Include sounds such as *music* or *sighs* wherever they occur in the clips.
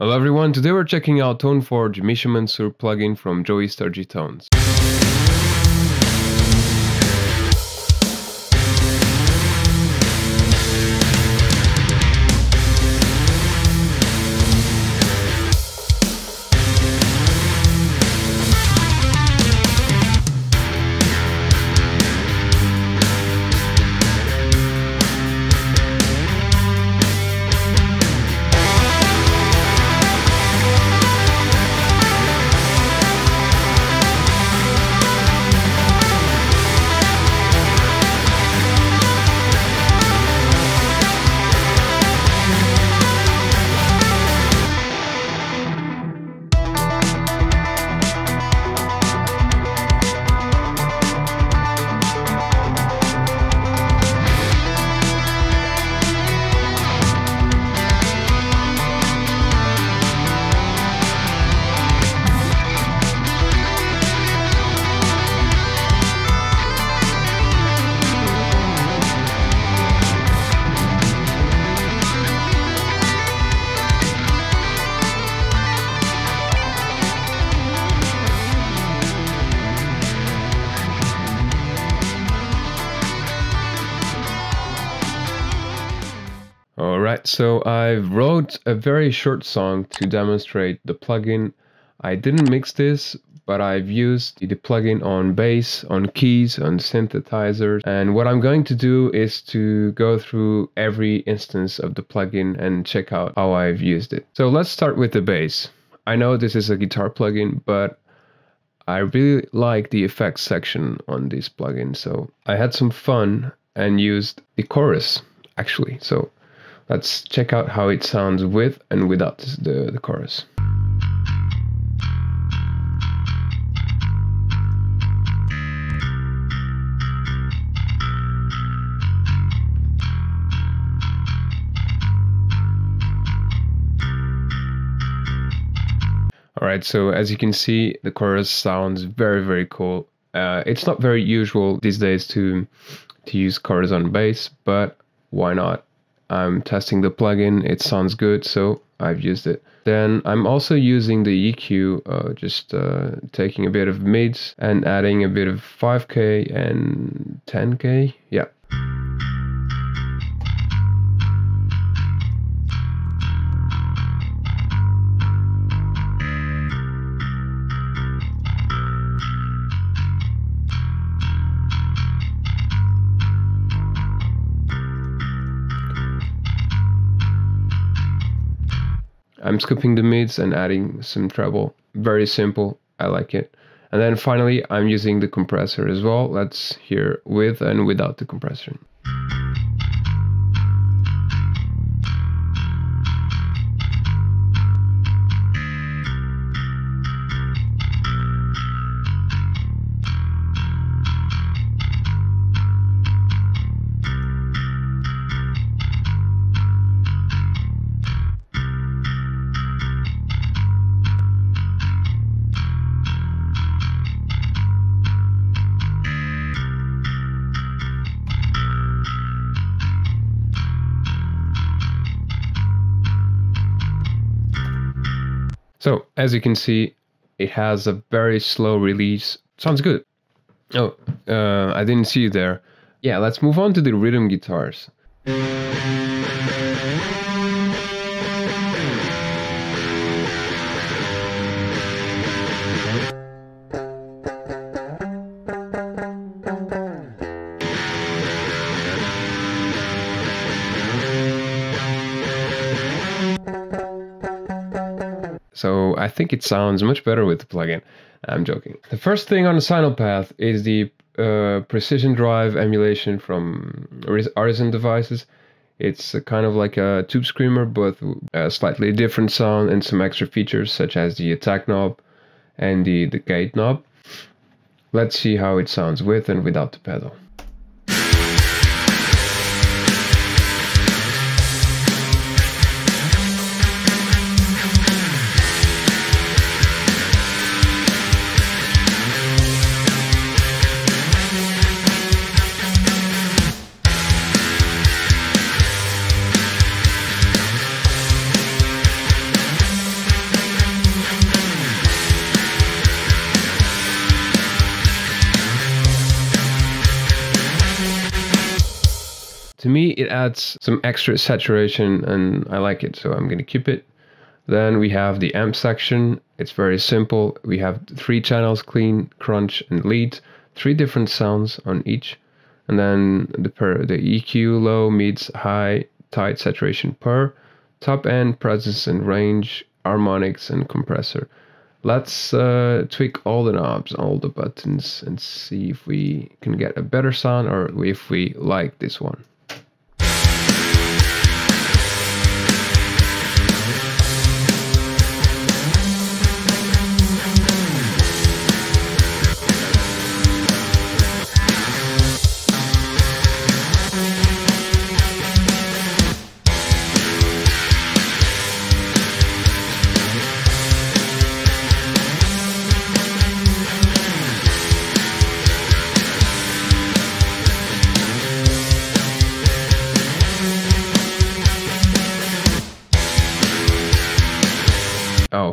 Hello everyone, today we're checking out ToneForge Misha Mansoor plugin from Joey Sturgis Tones. So I wrote a very short song to demonstrate the plugin. I didn't mix this, but I've used the plugin on bass, on keys, on synthesizers. And what I'm going to do is to go through every instance of the plugin and check out how I've used it. So let's start with the bass. I know this is a guitar plugin, but I really like the effects section on this plugin. So I had some fun and used the chorus actually. So Let's check out how it sounds with and without the, the chorus. Alright, so as you can see, the chorus sounds very, very cool. Uh, it's not very usual these days to to use chorus on bass, but why not? I'm testing the plugin, it sounds good, so I've used it. Then I'm also using the EQ, uh, just uh, taking a bit of mids and adding a bit of 5k and 10k. Yeah. I'm skipping the mids and adding some treble. Very simple. I like it. And then finally, I'm using the compressor as well. Let's hear with and without the compressor. So as you can see, it has a very slow release. Sounds good. Oh, uh, I didn't see you there. Yeah, let's move on to the rhythm guitars. Think it sounds much better with the plugin. I'm joking. The first thing on the signal path is the uh, precision drive emulation from Horizon devices. It's kind of like a tube screamer, but a slightly different sound and some extra features such as the attack knob and the, the gate knob. Let's see how it sounds with and without the pedal. To me it adds some extra saturation and I like it so I'm gonna keep it. Then we have the amp section. It's very simple. We have three channels clean crunch and lead. Three different sounds on each. And then the per the EQ low mids high tight saturation per. Top end presence and range harmonics and compressor. Let's uh, tweak all the knobs all the buttons and see if we can get a better sound or if we like this one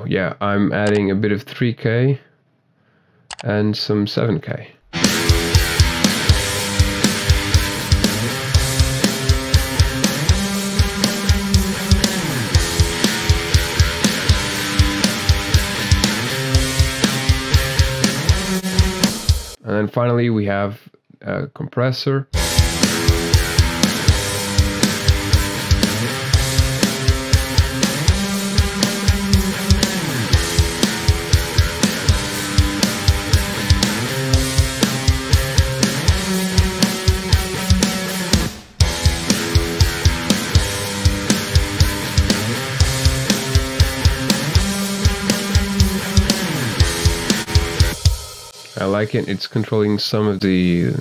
yeah, I'm adding a bit of 3K and some 7K. And then finally we have a compressor. Like it. It's controlling some of the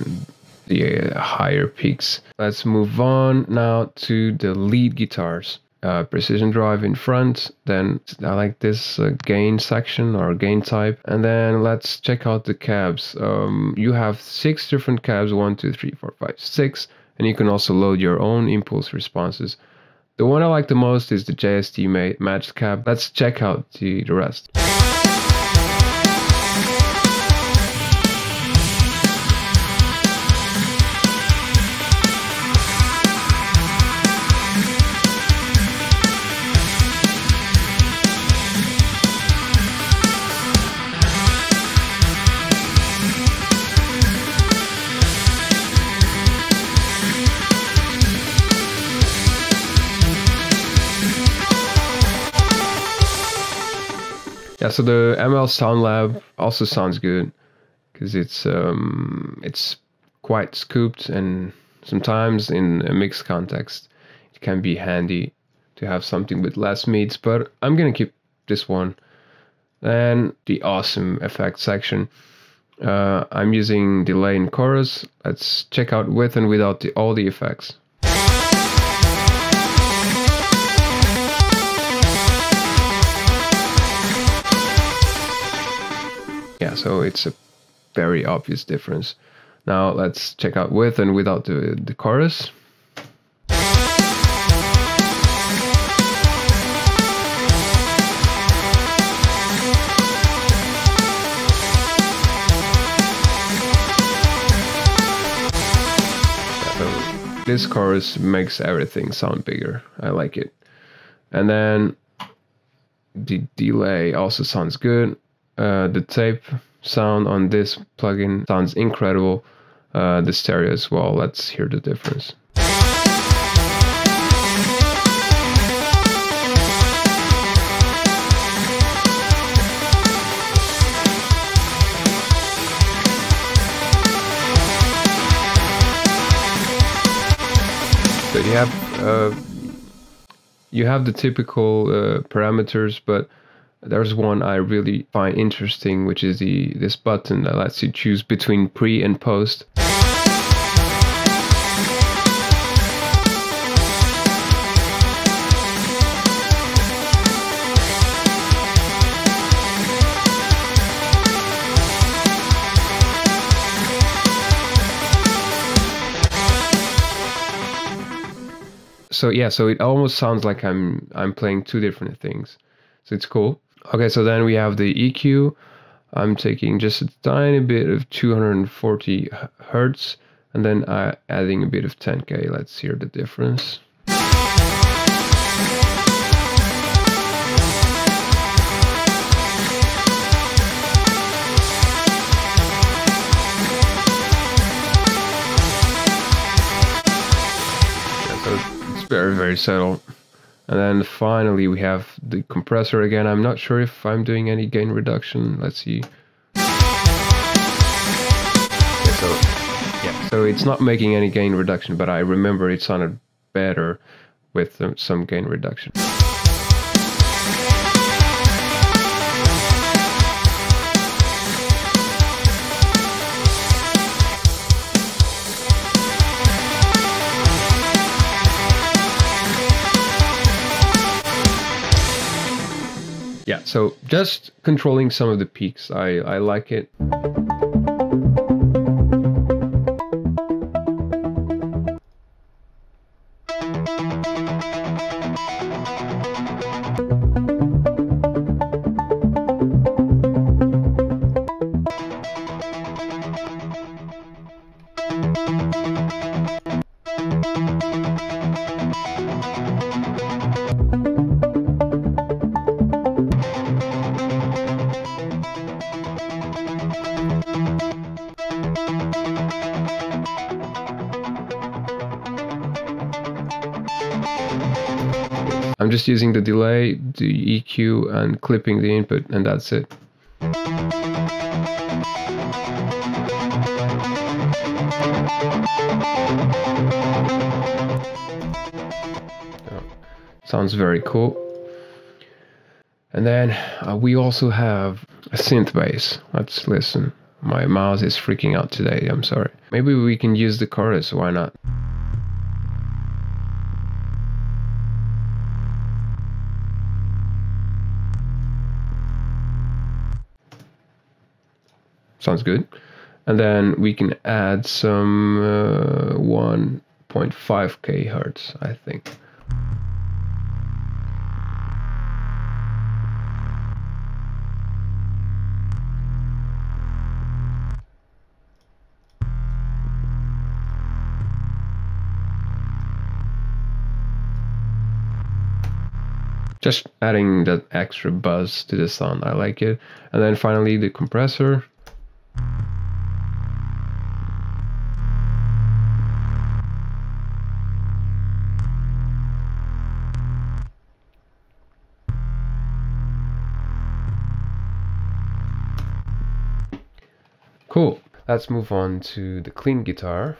the uh, higher peaks. Let's move on now to the lead guitars. Uh, precision drive in front. Then I like this uh, gain section or gain type. And then let's check out the cabs. Um, you have six different cabs: one, two, three, four, five, six. And you can also load your own impulse responses. The one I like the most is the JST matched cab. Let's check out the, the rest. Yeah, so the ML Sound Lab also sounds good because it's um, it's quite scooped and sometimes in a mixed context it can be handy to have something with less mids, but I'm gonna keep this one. Then the awesome effect section. Uh, I'm using delay and chorus. Let's check out with and without the, all the effects. So it's a very obvious difference. Now let's check out with and without the, the chorus. this chorus makes everything sound bigger. I like it. And then the delay also sounds good. Uh, the tape sound on this plugin sounds incredible. Uh, the stereo as well. Let's hear the difference. So you have uh, you have the typical uh, parameters, but there's one I really find interesting, which is the this button that lets you choose between pre and post. So yeah, so it almost sounds like I'm I'm playing two different things. So it's cool. Okay, so then we have the EQ. I'm taking just a tiny bit of 240 hertz, and then uh, adding a bit of 10k. Let's hear the difference. It's very, very subtle. And then finally we have the compressor again. I'm not sure if I'm doing any gain reduction. Let's see. Yeah, so, yeah, so it's not making any gain reduction, but I remember it sounded better with uh, some gain reduction. Yeah. So just controlling some of the peaks. I i like it I'm just using the delay, the EQ, and clipping the input, and that's it. Oh, sounds very cool. And then uh, we also have a synth bass. Let's listen. My mouse is freaking out today, I'm sorry. Maybe we can use the chorus, why not? Sounds good. And then we can add some uh, 1.5k hertz, I think. just adding that extra buzz to the sound I like it and then finally the compressor Let's move on to the clean guitar.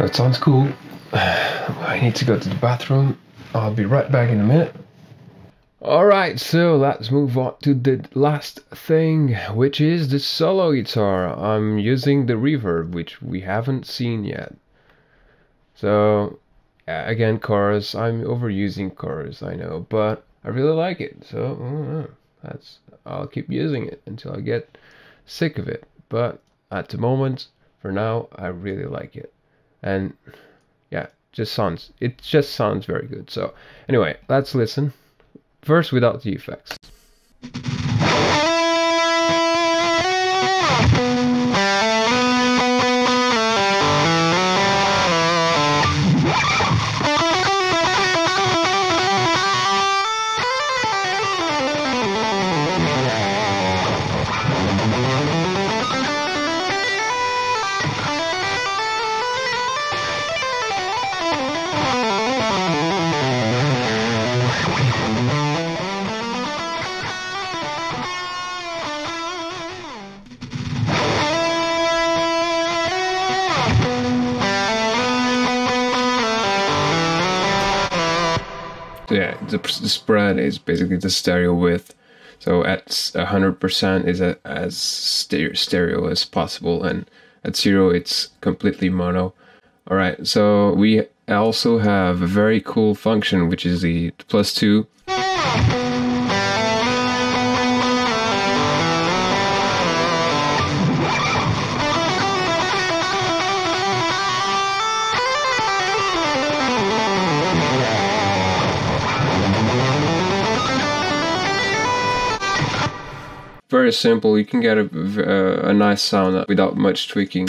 That sounds cool. *sighs* I need to go to the bathroom. I'll be right back in a minute. Alright, so let's move on to the last thing, which is the solo guitar. I'm using the reverb, which we haven't seen yet. So, again, chorus. I'm overusing chorus, I know, but I really like it. So, that's I'll keep using it until I get sick of it. But at the moment, for now, I really like it and yeah just sounds it just sounds very good. So anyway let's listen. First without the effects is basically the stereo width. So at 100% is a, as stereo as possible, and at zero it's completely mono. All right, so we also have a very cool function, which is the plus two. Very simple, you can get a, a, uh, a nice sound without much tweaking.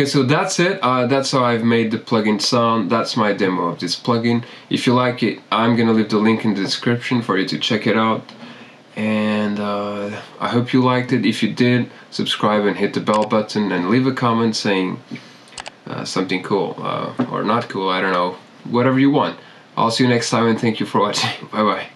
Okay, so that's it. Uh, that's how I've made the plugin sound. That's my demo of this plugin. If you like it, I'm gonna leave the link in the description for you to check it out. And uh, I hope you liked it. If you did, subscribe and hit the bell button and leave a comment saying uh, something cool uh, or not cool. I don't know. Whatever you want. I'll see you next time and thank you for watching. *laughs* Bye bye.